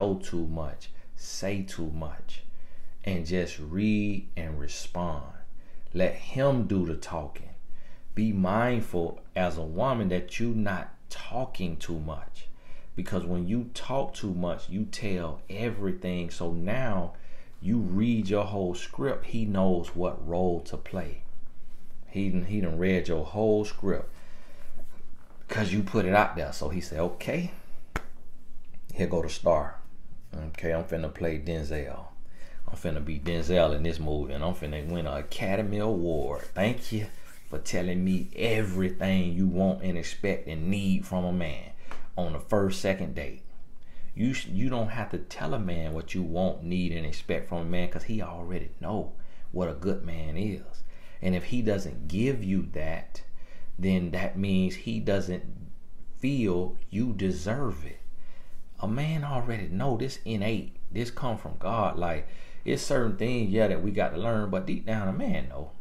know too much, say too much, and just read and respond. Let him do the talking. Be mindful as a woman that you're not talking too much. Because when you talk too much, you tell everything. So now you read your whole script. He knows what role to play. He he done read your whole script because you put it out there. So he said, okay, here go the star. Okay, I'm finna play Denzel. I'm finna be Denzel in this movie and I'm finna win an Academy Award. Thank you for telling me everything you want and expect and need from a man on the first, second date. You you don't have to tell a man what you want, need, and expect from a man because he already know what a good man is. And if he doesn't give you that, then that means he doesn't feel you deserve it. A man already know this innate. This come from God. Like it's certain things, yeah, that we got to learn, but deep down a man know.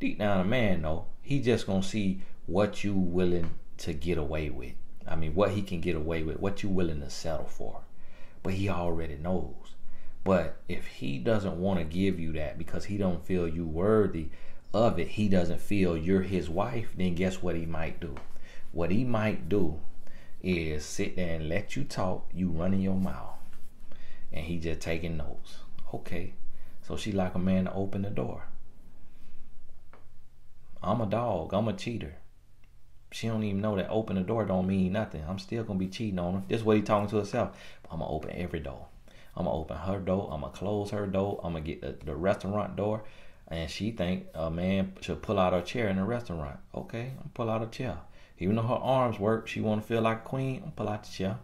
Deep down a man know. He just gonna see what you willing to get away with. I mean, what he can get away with, what you willing to settle for. But he already knows. But if he doesn't want to give you that because he don't feel you worthy of it, he doesn't feel you're his wife, then guess what he might do? What he might do is sit there and let you talk, you running your mouth. And he just taking notes. Okay. So she like a man to open the door. I'm a dog. I'm a cheater. She don't even know that open the door don't mean nothing. I'm still gonna be cheating on her. This is what he talking to herself. I'm gonna open every door. I'm gonna open her door. I'm gonna close her door. I'm gonna get the, the restaurant door. And she think a man should pull out her chair in the restaurant. Okay, I'm pull out a chair. Even though her arms work, she want to feel like a queen. I'm pull out the chair.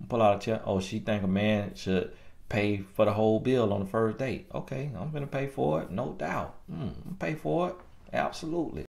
I'm pull out a chair. Oh, she think a man should pay for the whole bill on the first date. Okay, I'm gonna pay for it, no doubt. Mm, pay for it, absolutely.